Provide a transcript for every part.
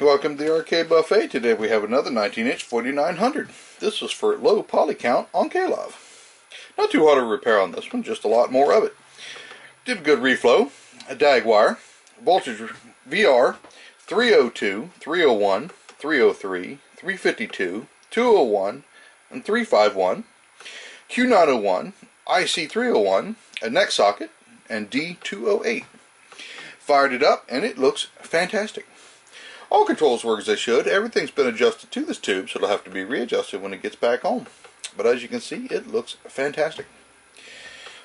Welcome to the Arcade Buffett. Today we have another 19-inch 4900. This was for low poly count on KLOV. Not too hard to repair on this one, just a lot more of it. Did a good reflow, a dag wire, voltage VR 302, 301, 303, 352, 201, and 351, Q901, IC301, a neck socket, and D208. Fired it up and it looks fantastic. All controls work as they should. Everything's been adjusted to this tube, so it'll have to be readjusted when it gets back home. But as you can see, it looks fantastic.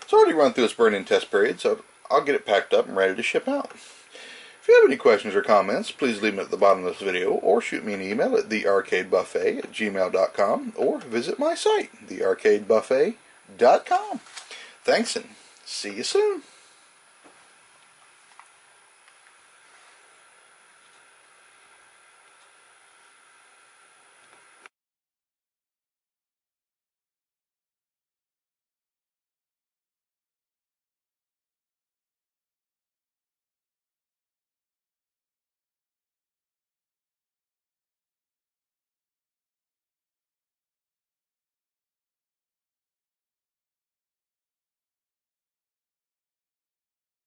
It's already run through its burn-in test period, so I'll get it packed up and ready to ship out. If you have any questions or comments, please leave them at the bottom of this video or shoot me an email at thearcadebuffett at gmail.com or visit my site, thearcadebuffett.com. Thanks and see you soon.